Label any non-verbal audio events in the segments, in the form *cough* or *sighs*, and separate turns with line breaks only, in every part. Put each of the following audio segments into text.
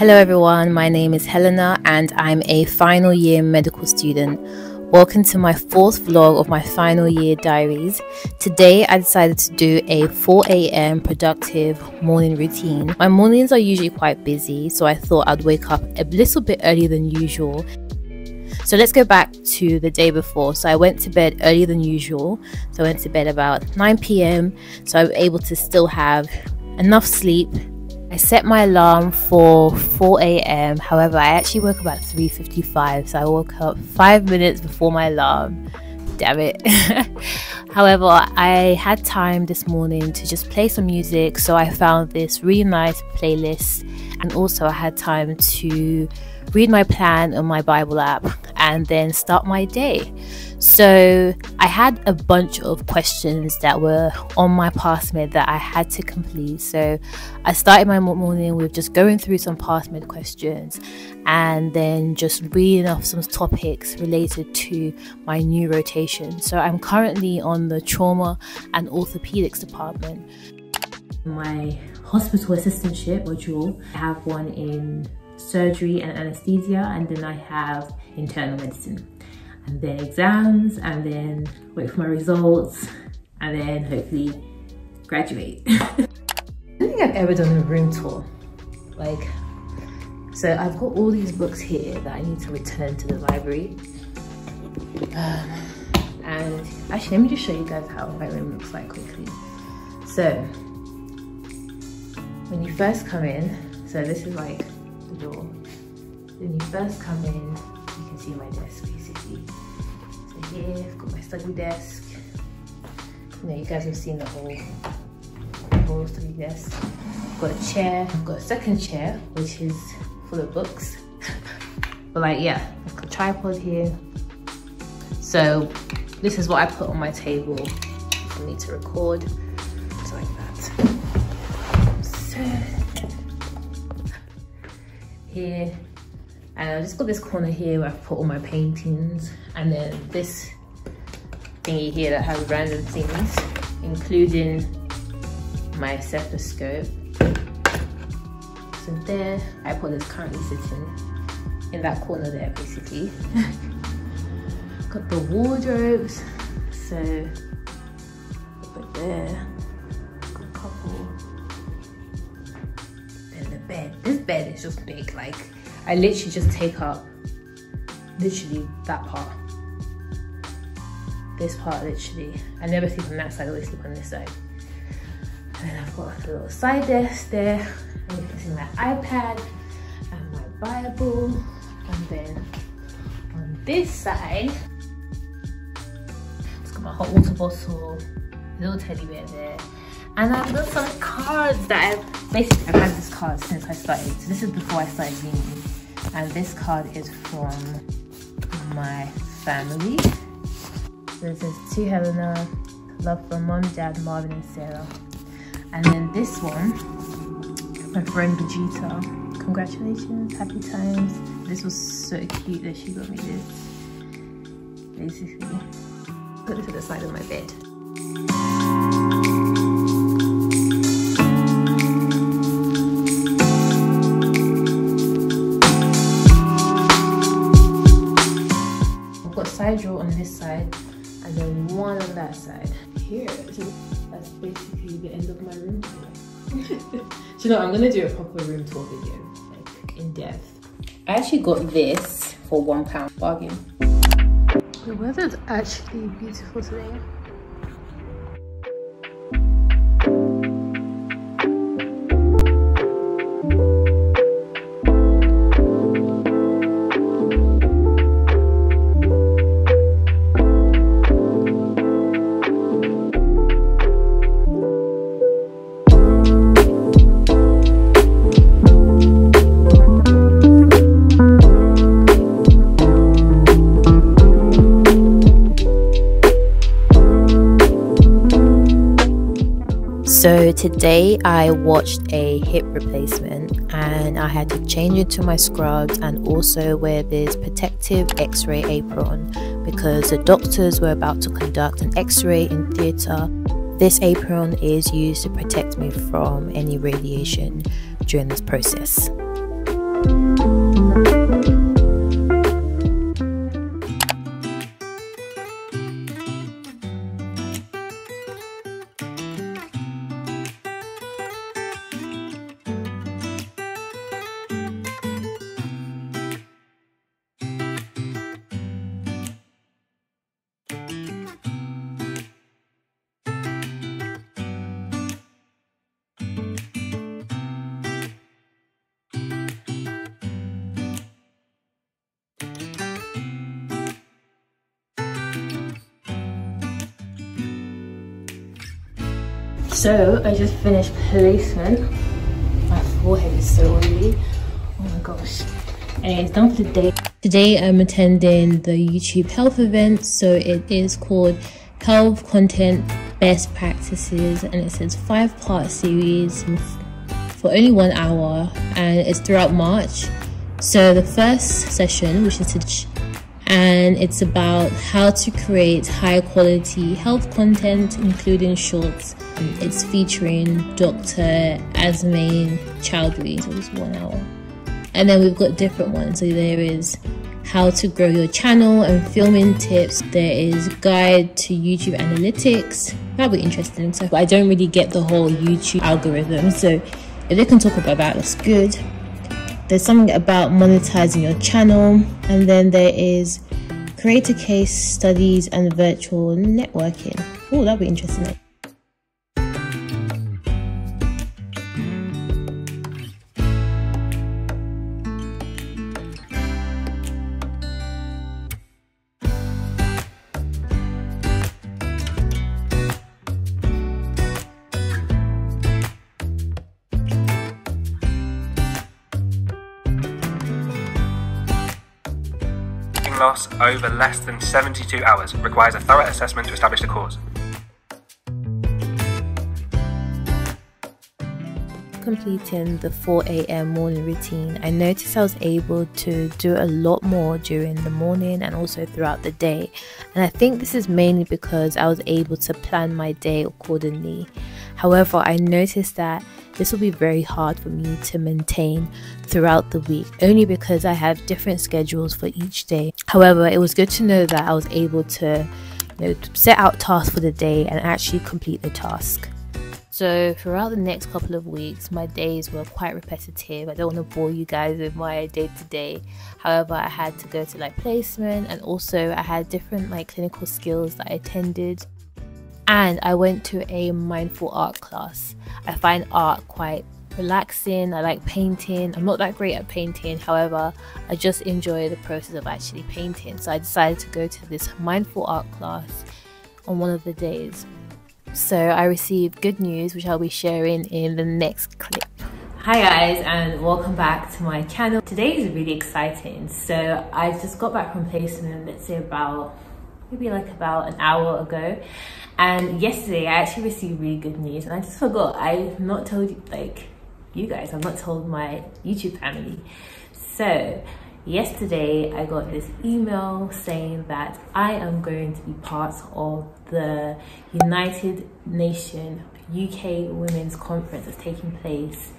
Hello, everyone. My name is Helena, and I'm a final year medical student. Welcome to my fourth vlog of my final year diaries. Today, I decided to do a 4 a.m. productive morning routine. My mornings are usually quite busy, so I thought I'd wake up a little bit earlier than usual. So let's go back to the day before. So I went to bed earlier than usual. So I went to bed about 9 p.m. So I was able to still have enough sleep I set my alarm for 4 a.m. However, I actually woke up at 3:55, so I woke up five minutes before my alarm. Damn it. *laughs* However, I had time this morning to just play some music, so I found this really nice playlist, and also I had time to read my plan on my Bible app and then start my day. So I had a bunch of questions that were on my PassMed that I had to complete. So I started my morning with just going through some PassMed questions and then just reading off some topics related to my new rotation. So I'm currently on the trauma and orthopedics department. My hospital assistantship module, I have one in surgery and anesthesia, and then I have internal medicine and then exams and then wait for my results and then hopefully graduate. *laughs* I don't think I've ever done a room tour. Like, so I've got all these books here that I need to return to the library. Um, and actually, let me just show you guys how my room looks like quickly. So, when you first come in, so this is like the door. When you first come in, here, I've got my study desk. You know, you guys have seen the whole, the whole study desk. I've got a chair, I've got a second chair, which is full of books. *laughs* but like, yeah, I've got a tripod here. So this is what I put on my table for me to record. It's like that. So *laughs* here and I just got this corner here where I've put all my paintings and then this thingy here that has random things, including my stethoscope. So there, iPod is currently sitting in that corner there basically. *laughs* got the wardrobes, so put there, got a couple. Then the bed, this bed is just big, like I literally just take up literally that part. This part literally. I never sleep on that side, I always sleep on this side. And then I've got a little side desk there. I'm see my iPad and my Bible. And then on this side, it's got my hot water bottle, little teddy bear there. And I've got some cards that I've, basically I've had this card since I started. So this is before I started uni and this card is from my family. This is to Helena, love from mom, dad, Marvin, and Sarah. And then this one, my friend Vegeta. Congratulations, happy times. This was so cute that she got me this. Basically, put it to the side of my bed. Side drawer on this side and then one on that side. Here, so that's basically the end of my room tour. *laughs* so you know, I'm gonna do a proper room tour video, like in depth. I actually got this for one pound bargain. The weather's actually beautiful today. So today I watched a hip replacement and I had to change into my scrubs and also wear this protective x-ray apron because the doctors were about to conduct an x-ray in theatre. This apron is used to protect me from any radiation during this process. So I just finished placement. My forehead is so oily. Oh my gosh. And it's done for the day. Today I'm attending the YouTube health event. So it is called Health Content Best Practices and it says five part series for only one hour and it's throughout March. So the first session, which is and it's about how to create high quality health content, including shorts. It's featuring Dr. Azmain Chowdhury, so it's one hour. And then we've got different ones. So there is how to grow your channel and filming tips. There is guide to YouTube analytics. That'll be interesting. So I don't really get the whole YouTube algorithm. So if they can talk about that, that's good there's something about monetizing your channel and then there is creator case studies and virtual networking. Oh that'll be interesting
loss over less than 72 hours requires a thorough assessment to establish the cause.
completing the 4 a.m. morning routine, I noticed I was able to do a lot more during the morning and also throughout the day. And I think this is mainly because I was able to plan my day accordingly. However, I noticed that this will be very hard for me to maintain throughout the week only because I have different schedules for each day. However, it was good to know that I was able to you know, set out tasks for the day and actually complete the task. So, throughout the next couple of weeks, my days were quite repetitive. I don't want to bore you guys with my day to day. However, I had to go to like placement and also I had different like clinical skills that I attended. And I went to a mindful art class. I find art quite relaxing. I like painting. I'm not that great at painting, however, I just enjoy the process of actually painting. So I decided to go to this mindful art class on one of the days. So I received good news, which I'll be sharing in the next clip. Hi guys and welcome back to my channel. Today is really exciting. So I just got back from placement, let's say about, maybe like about an hour ago. And yesterday I actually received really good news and I just forgot, I've not told you, like you guys, I've not told my YouTube family. So yesterday I got this email saying that I am going to be part of the United Nation UK Women's Conference that's taking place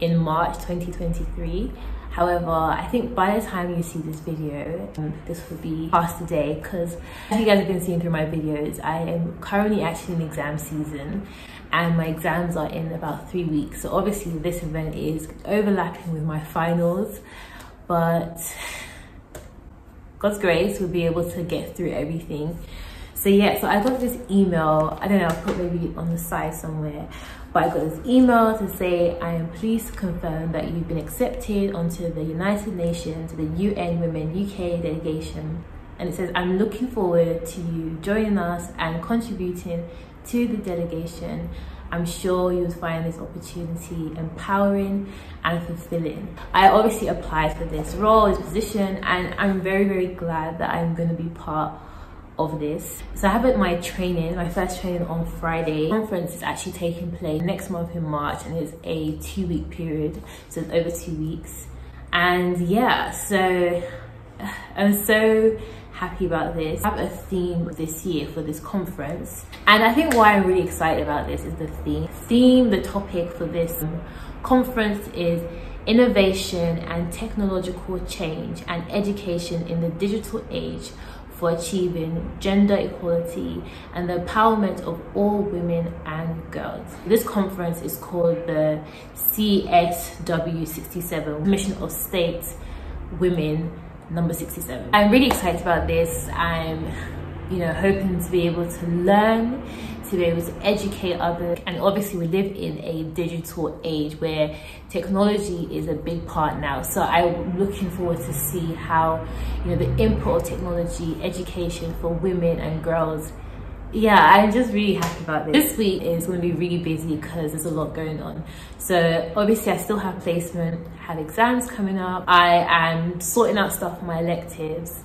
in March 2023. However, I think by the time you see this video, um, this will be past the day because as you guys have been seeing through my videos, I am currently actually in exam season and my exams are in about three weeks. So obviously this event is overlapping with my finals but God's grace, we'll be able to get through everything. So yeah, so I got this email, I don't know, I'll put maybe on the side somewhere, but I got this email to say, I am pleased to confirm that you've been accepted onto the United Nations, the UN Women UK delegation. And it says, I'm looking forward to you joining us and contributing to the delegation I'm sure you'll find this opportunity empowering and fulfilling. I obviously applied for this role, this position, and I'm very, very glad that I'm going to be part of this. So I have my training, my first training on Friday. Conference is actually taking place next month in March and it's a two week period, so it's over two weeks. And yeah, so *sighs* I'm so happy about this. I have a theme this year for this conference. And I think why I'm really excited about this is the theme. Theme, the topic for this conference is innovation and technological change and education in the digital age for achieving gender equality and the empowerment of all women and girls. This conference is called the CSW67, Mission of State Women number 67. I'm really excited about this. I'm you know, hoping to be able to learn, to be able to educate others. And obviously we live in a digital age where technology is a big part now. So I'm looking forward to see how, you know, the input of technology, education for women and girls. Yeah i'm just really happy about this. This week is going to be really busy because there's a lot going on. So obviously i still have placement have exams coming up. I am sorting out stuff for my electives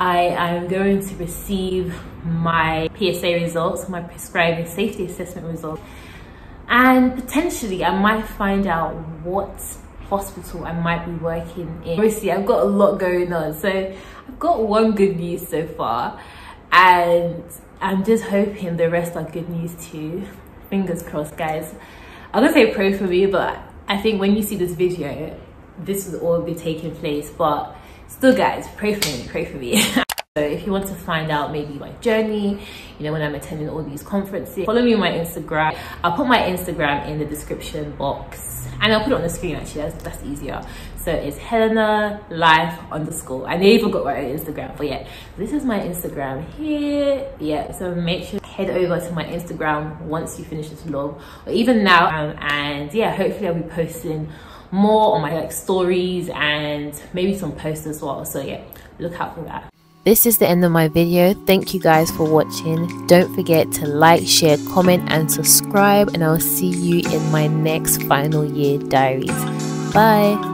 I am going to receive my PSA results, my prescribing safety assessment results, and potentially I might find out what hospital I might be working in. Obviously, I've got a lot going on, so I've got one good news so far, and I'm just hoping the rest are good news too. Fingers crossed, guys. I'm gonna say pray for me, but I think when you see this video, this will all be taking place, but still guys pray for me pray for me. *laughs* So if you want to find out maybe my journey you know when i'm attending all these conferences follow me on my instagram. I'll put my instagram in the description box. And i'll put it on the screen actually. That's, that's easier. So it's helena life underscore. I never got my instagram but yeah this is my instagram here. Yeah so make sure head over to my instagram once you finish this vlog. Or even now um, and yeah hopefully i'll be posting more on my like stories and maybe some posts as well. So yeah look out for that.
This is the end of my video. Thank you guys for watching. Don't forget to like share comment and subscribe and i'll see you in my next final year diaries. Bye